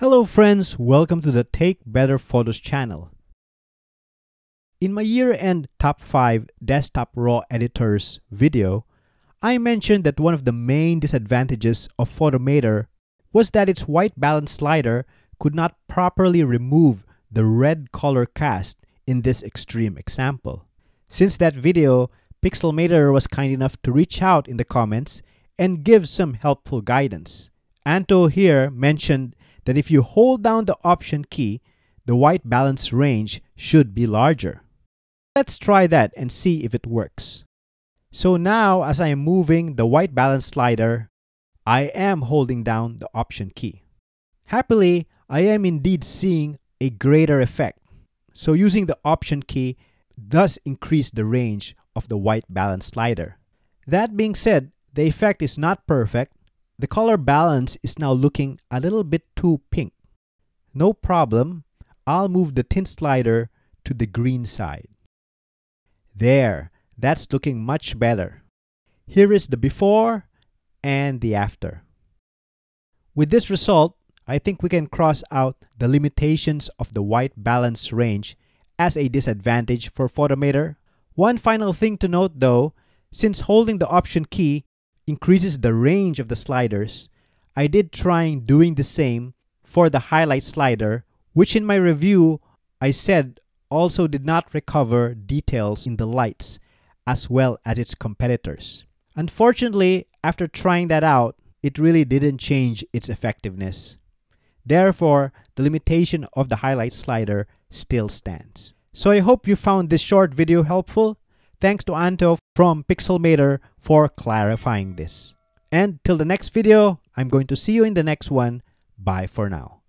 Hello friends, welcome to the Take Better Photos channel. In my year-end top 5 desktop RAW editors video, I mentioned that one of the main disadvantages of Photomator was that its white balance slider could not properly remove the red color cast in this extreme example. Since that video, Pixelmator was kind enough to reach out in the comments and give some helpful guidance. Anto here mentioned that if you hold down the Option key, the white balance range should be larger. Let's try that and see if it works. So now as I am moving the white balance slider, I am holding down the Option key. Happily, I am indeed seeing a greater effect. So using the Option key does increase the range of the white balance slider. That being said, the effect is not perfect the color balance is now looking a little bit too pink. No problem, I'll move the tint slider to the green side. There, that's looking much better. Here is the before and the after. With this result, I think we can cross out the limitations of the white balance range as a disadvantage for Photomator. One final thing to note though, since holding the Option key increases the range of the sliders, I did try doing the same for the highlight slider, which in my review I said also did not recover details in the lights as well as its competitors. Unfortunately, after trying that out, it really didn't change its effectiveness. Therefore, the limitation of the highlight slider still stands. So I hope you found this short video helpful. Thanks to Anto from Pixelmator for clarifying this. And till the next video, I'm going to see you in the next one. Bye for now.